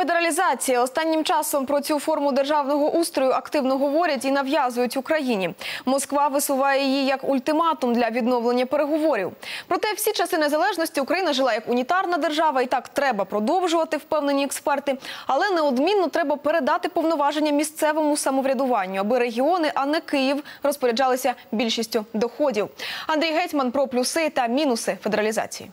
Федералізація останнім часом про цю форму державного устрою активно говорять і нав'язують Україні. Москва висуває її як ультиматум для відновлення переговорів. Проте всі часи незалежності Україна жила як унітарна держава, і так треба продовжувати, впевнені експерти. Але неодмінно треба передати повноваження місцевому самоврядуванню, аби регіони, а не Київ, розпоряджалися більшістю доходів. Андрій Гетьман про плюси та мінуси федералізації.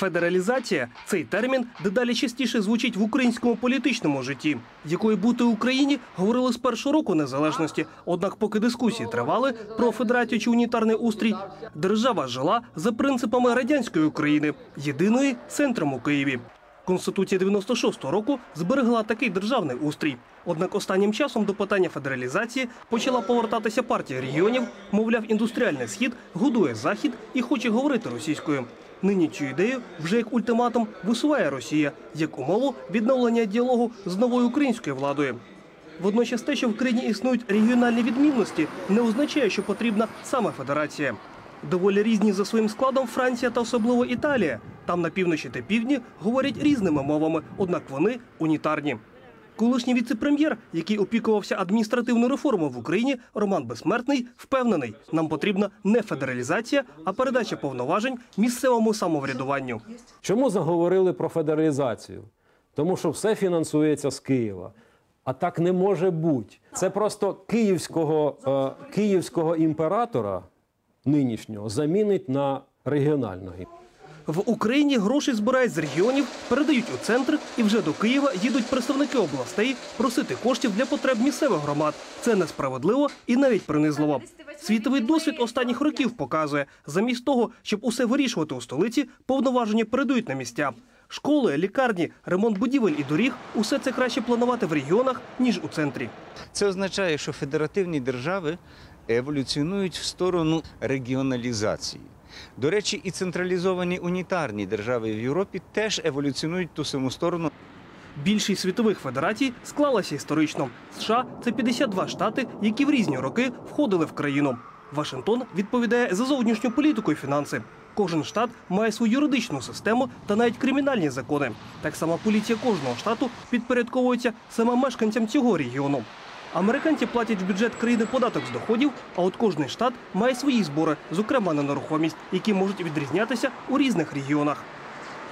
Федералізація цей термін дедалі частіше звучить в українському політичному житті, якої бути Україні говорили з першого року незалежності. Однак, поки дискусії тривали про федерацію чи унітарний устрій, держава жила за принципами радянської України, єдиної центром у Києві. Конституція 96-го року зберегла такий державний устрій. Однак останнім часом до питання федералізації почала повертатися партія регіонів, мовляв, індустріальний схід годує захід і хоче говорити російською. Нині цю ідею вже як ультиматум висуває Росія як умову відновлення діалогу з новою українською владою. Водночас те, що в країні існують регіональні відмінності, не означає, що потрібна саме федерація. Доволі різні за своїм складом Франція та особливо Італія. Там на півночі та півдні говорять різними мовами, однак вони унітарні. Колишній віце-прем'єр, який опікувався адміністративною реформою в Україні, Роман Безсмертний, впевнений, нам потрібна не федералізація, а передача повноважень місцевому самоврядуванню. Чому заговорили про федералізацію? Тому що все фінансується з Києва. А так не може бути. Це просто київського, е, київського імператора нинішнього замінить на регіонального. В Україні гроші збирають з регіонів, передають у центр, і вже до Києва їдуть представники областей просити коштів для потреб місцевих громад. Це несправедливо і навіть принизливо. Світовий досвід останніх років показує, замість того, щоб усе вирішувати у столиці, повноваження передають на місця. Школи, лікарні, ремонт будівель і доріг усе це краще планувати в регіонах ніж у центрі. Це означає, що федеративні держави еволюціонують в сторону регіоналізації. До речі, і централізовані унітарні держави в Європі теж еволюціонують ту саму сторону. Більшість світових федерацій склалася історично. США це 52 штати, які в різні роки входили в країну. Вашингтон відповідає за зовнішню політику і фінанси. Кожен штат має свою юридичну систему та навіть кримінальні закони. Так само поліція кожного штату підпорядковується саме мешканцям цього регіону. Американці платять в бюджет країни податок з доходів, а от кожний штат має свої збори, зокрема на нерухомість, які можуть відрізнятися у різних регіонах.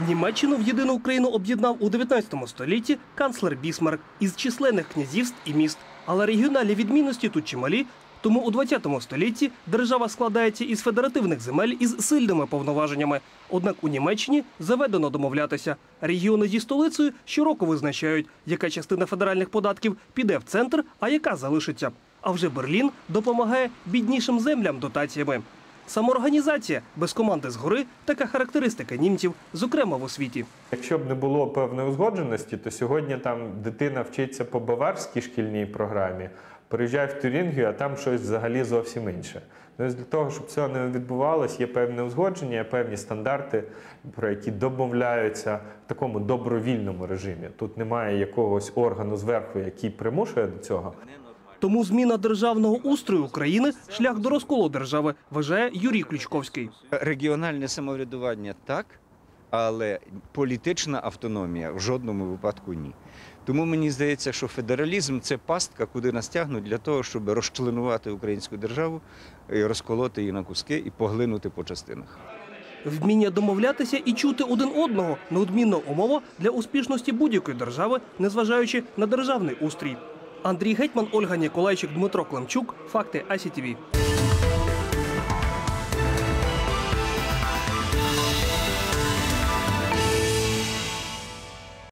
Німеччину в єдину Україну об'єднав у 19 столітті канцлер Бісмарк із численних князівств і міст. Але регіональні відмінності тут чималі. Тому у 20 столітті держава складається із федеративних земель із сильними повноваженнями. Однак у Німеччині заведено домовлятися. Регіони зі столицею щороку визначають, яка частина федеральних податків піде в центр, а яка залишиться. А вже Берлін допомагає біднішим землям дотаціями. Самоорганізація без команди згори така характеристика німців, зокрема в освіті. Якщо б не було певної узгодженості, то сьогодні там дитина вчиться по баварській шкільній програмі, приїжджає в Тюрінгію, а там щось взагалі зовсім інше. Тобто для того, щоб цього не відбувалося, є певне узгодження, є певні стандарти, про які домовляються в такому добровільному режимі. Тут немає якогось органу зверху, який примушує до цього. Тому зміна державного устрою України шлях до розколу держави, вважає Юрій Ключковський. Регіональне самоврядування так, але політична автономія в жодному випадку ні. Тому мені здається, що федералізм це пастка, куди нас тягнуть для того, щоб розчленувати українську державу, розколоти її на куски і поглинути по частинах. Вміння домовлятися і чути один одного неодмінна умова для успішності будь-якої держави, незважаючи на державний устрій. Андрій Гетьман, Ольга Ніколайчик, Дмитро Климчук. Факти АСІТВ.